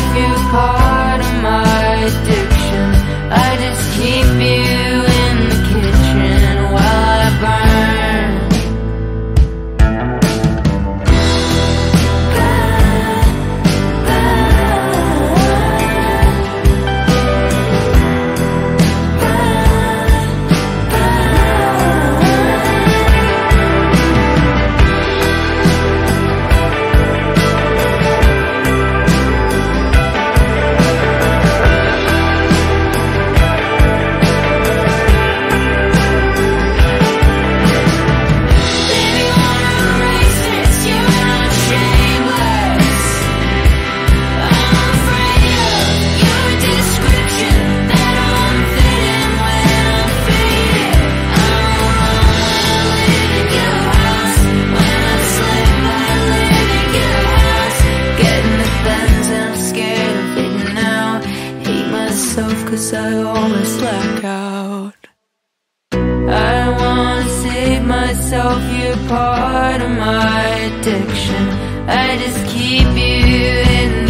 confused part of my day. myself cause I always slack out. I wanna save myself, you're part of my addiction. I just keep you in